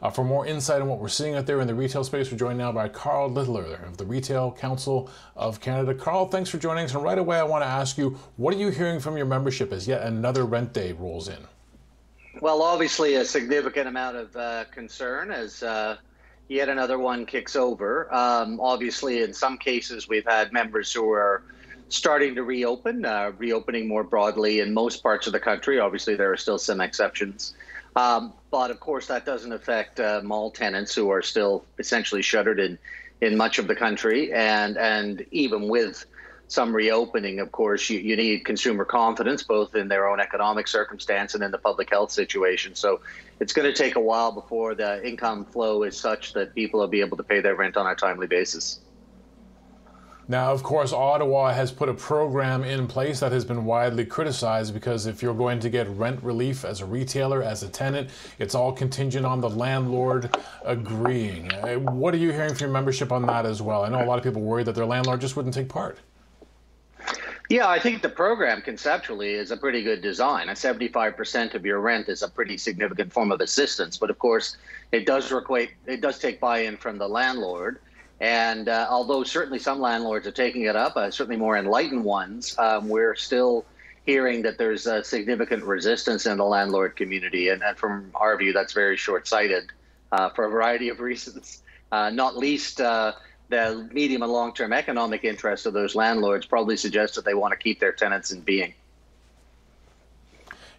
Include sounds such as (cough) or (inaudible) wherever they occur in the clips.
Uh, for more insight on what we're seeing out there in the retail space, we're joined now by Karl Littler of the Retail Council of Canada. Karl, thanks for joining us. And right away, I want to ask you, what are you hearing from your membership as yet another rent day rolls in? Well, obviously, a significant amount of uh, concern as uh, yet another one kicks over. Um, obviously, in some cases, we've had members who are starting to reopen, uh, reopening more broadly in most parts of the country. Obviously, there are still some exceptions. Um, but of course, that doesn't affect uh, mall tenants who are still essentially shuttered in, in much of the country. And, and even with some reopening, of course, you, you need consumer confidence, both in their own economic circumstance and in the public health situation. So it's going to take a while before the income flow is such that people will be able to pay their rent on a timely basis. Now, of course, Ottawa has put a program in place that has been widely criticized because if you're going to get rent relief as a retailer, as a tenant, it's all contingent on the landlord agreeing. Uh, what are you hearing from your membership on that as well? I know a lot of people worried that their landlord just wouldn't take part. Yeah, I think the program conceptually is a pretty good design. A 75% of your rent is a pretty significant form of assistance, but of course, it does require it does take buy-in from the landlord. And uh, although certainly some landlords are taking it up, uh, certainly more enlightened ones, um, we're still hearing that there's a significant resistance in the landlord community. And, and from our view, that's very short sighted uh, for a variety of (laughs) reasons, uh, not least. Uh, the medium and long term economic interests of those landlords probably suggest that they want to keep their tenants in being.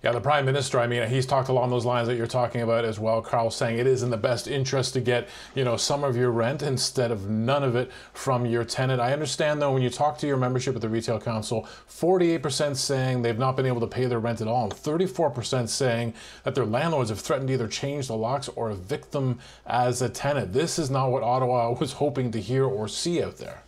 Yeah, the prime minister. I mean, he's talked along those lines that you're talking about as well, Karl, saying it is in the best interest to get you know some of your rent instead of none of it from your tenant. I understand though when you talk to your membership at the retail council, 48% saying they've not been able to pay their rent at all, and 34% saying that their landlords have threatened to either change the locks or evict them as a tenant. This is not what Ottawa (laughs) was hoping to hear or see out there.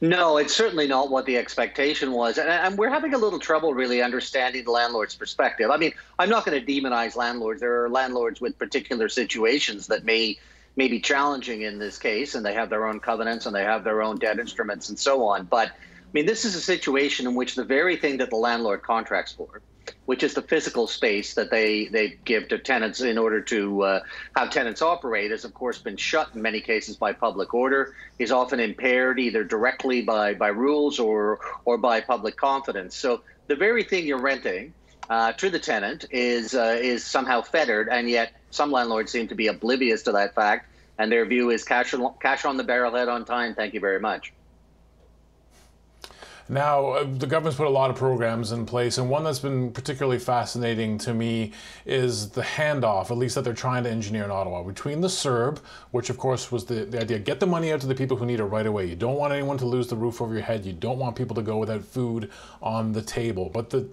No, it's certainly not what the expectation was. And, and, we're having a little trouble really understanding the landlord's perspective. I mean, I'm not going to demonize landlords. There are landlords with particular situations that may, may be challenging in this case, and they have their own covenants and they have their own debt instruments and so on. But I mean, this is a situation in which the very thing that the landlord contracts for, which is the physical space that they, they give to tenants in order to uh, have tenants operate, has of course been shut in many cases by public order, is often impaired either directly by, by rules or, or by public confidence. So the very thing you're renting uh, to the tenant is, uh, is somehow fettered, and yet some landlords seem to be oblivious to that fact, and their view is cash on, cash on the barrelhead on time, thank you very much. Now, uh, the government's put a lot of programs in place, and one that's been particularly fascinating to me is the handoff, at least that they're trying to engineer in Ottawa, between the CERB, which of course was the, the idea get the money out to the people who need it right away. You don't want anyone to lose the roof over your head. You don't want people to go without food on the table. But the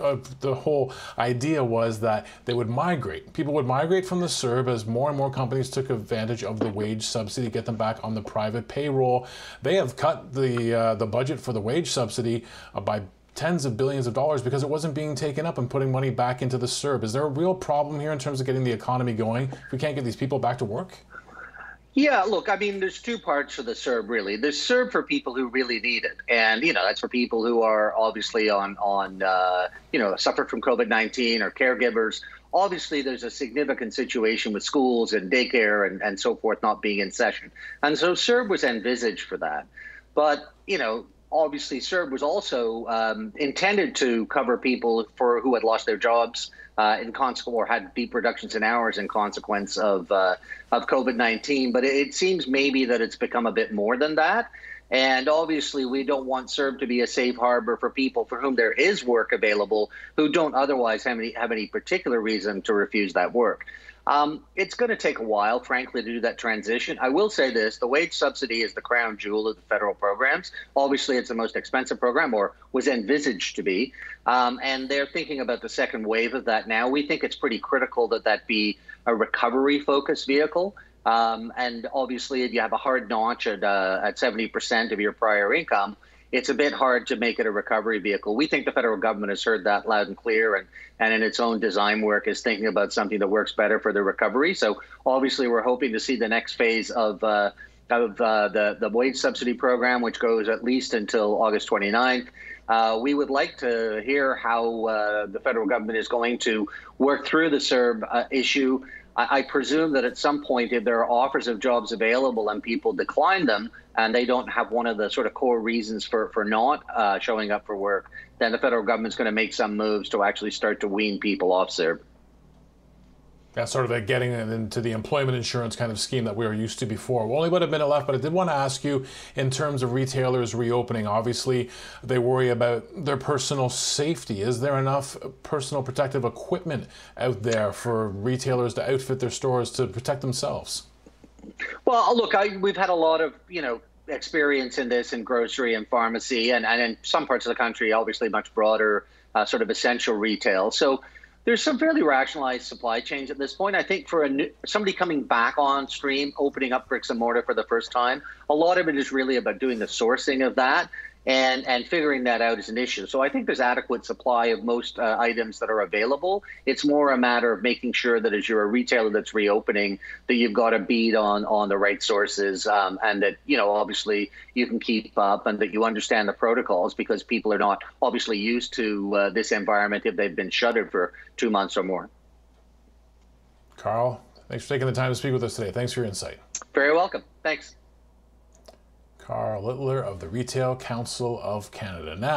uh, the whole idea was that they would migrate. People would migrate from the CERB as more and more companies took advantage of the wage subsidy, to get them back on the private payroll. They have cut the uh, the budget for the wage subsidy uh, by tens of billions of dollars because it wasn't being taken up and putting money back into the CERB. Is there a real problem here in terms of getting the economy going? If we can't get these people back to work? Yeah, look, I mean, there's two parts to the CERB really. There's CERB for people who really need it, and you know that's for people who are obviously on on uh, you know suffered from COVID nineteen or caregivers. Obviously, there's a significant situation with schools and daycare and, and so forth not being in session, and so CERB was envisaged for that. But you know, obviously, CERB was also um, intended to cover people for who had lost their jobs uh, in consequence or had deep reductions in hours in consequence of uh, of COVID nineteen. But it seems maybe that it's become a bit more than that. And obviously, we don't want CERB to be a safe harbor for people for whom there is work available who don't otherwise have any have any particular reason to refuse that work. Um, it's going to take a while, frankly, to do that transition. I will say this the wage subsidy is the crown jewel of the federal programs. Obviously, it's the most expensive program, or was envisaged to be. Um, and they're thinking about the second wave of that now. We think it's pretty critical that that be a recovery focused vehicle. Um, and obviously, if you have a hard notch at, uh, at 70% of your prior income, it's a bit hard to make it a recovery vehicle. We think the federal government has heard that loud and clear and, and in its own design work is thinking about something that works better for the recovery. So obviously we're hoping to see the next phase of uh, of uh, the, the wage subsidy program, which goes at least until August 29th. Uh, we would like to hear how uh, the federal government is going to work through the CERB uh, issue. I, I, presume that at some point, if there are offers of jobs available and people decline them, and they don't have one of the sort of core reasons for for not uh, showing up for work, then the federal government's going to make some moves to actually start to wean people off CERB. That's sort of getting into the employment insurance kind of scheme that we were used to before. We're only about a minute left, but I did want to ask you in terms of retailers reopening. Obviously, they worry about their personal safety. Is there enough personal protective equipment out there for retailers to outfit their stores to protect themselves? Well, look, I, we've had a lot of, you know, experience in this in grocery and pharmacy, and, and in some parts of the country, obviously much broader uh, sort of essential retail. So there's some fairly rationalized supply chains at this point. I think for a new, somebody coming back on stream, opening up bricks and mortar for the first time, a lot of it is really about doing the sourcing of that and and figuring that out is an issue. So I think there's adequate supply of most uh, items that are available. It's more a matter of making sure that as you're a retailer that's reopening, that you've got a bead on on the right sources, um, and that you know obviously you can keep up and that you understand the protocols because people are not obviously used to uh, this environment if they've been shuttered for two months or more. Karl, thanks for taking the time to speak with us today. Thanks for your insight. Very welcome. Thanks. Karl Littler of the Retail Council of Canada. Now,